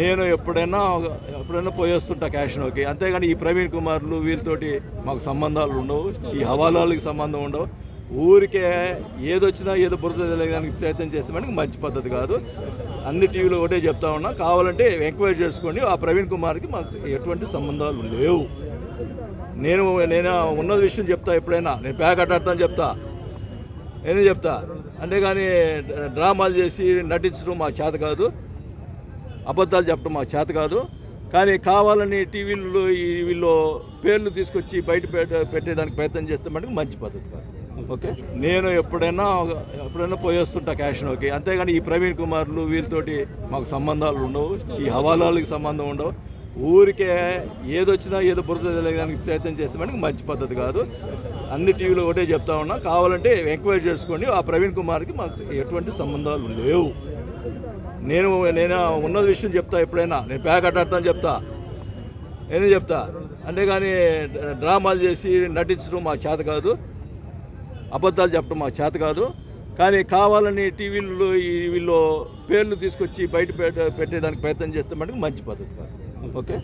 నేను ఎప్పుడైనా ఎప్పుడైనా పోయేస్తుంటా క్యాష్నోకి అంతేగాని ఈ ప్రవీణ్ కుమార్లు వీరితోటి మాకు సంబంధాలు ఉండవు. ఈ హవాలాలకి సంబంధం ఉండవు. ఊరికే ఏదొచ్చినా ఏదో బురద తెలియడానికి ప్రయత్నం చేస్తే మనకి మంచి పద్ధతి కాదు. అన్ని టీవీలో ఒకటే చెప్తా ఉన్నా కావాలంటే ఎంక్వైరీ చేసుకోండి. ఆ ప్రవీణ్ కుమార్కి మాకు ఎటువంటి సంబంధాలు లేవు. నేను నేను ఉన్న విషయం చెప్తా ఎప్పుడైనా. నేను ప్యాక్ అట్టాడతాను చెప్తా. నేనే చెప్తా? అంతేగాని డ్రామాలు చేసి నటించడం మా చేత కాదు. అబద్ధాలు చెప్పడం మా చేత కాదు. కానీ కావాలని టీవీల్లో ఈ వీళ్ళు పేర్లు తీసుకొచ్చి బయట పెట్టేదానికి ప్రయత్నం చేస్తే మటుకు మంచి పద్ధతి కాదు. ఓకే? నేను ఎప్పుడైనా ఎప్పుడైనా పోయేస్తుంటా క్యాషినోకి. అంతేగాని ఈ ప్రవీణ్ కుమార్లు వీరితోటి మాకు సంబంధాలు ఉండవు. ఈ హవాలాలకి సంబంధం ఉండవు. ఊరికే ఏదొచ్చినా ఏదో బురద తెలియడానికి ప్రయత్నం చేస్తే మటుకు మంచి పద్ధతి కాదు. అన్ని టీవీలో ఒకటే చెప్తా ఉన్నా. కావాలంటే ఎంక్వైరీ చేసుకోండి. ఆ ప్రవీణ్ కుమార్కి మాకు ఎటువంటి సంబంధాలు లేవు. నేను నేను ఉన్న విషయం చెప్తా ఎప్పుడైనా. నేను ప్యాక్ అట్టాడతాను చెప్తా. నేనే చెప్తా? అంతేగాని డ్రామాలు చేసి నటించడం మా చేత కాదు. అబద్ధాలు చెప్పడం మా చేత కాదు. కానీ కావాలని టీవీల్లో ఈ వీళ్ళు పేర్లు తీసుకొచ్చి బయట పెట్టేదానికి ప్రయత్నం చేస్తే మటుకు మంచి పద్ధతి కాదు. ఓకే?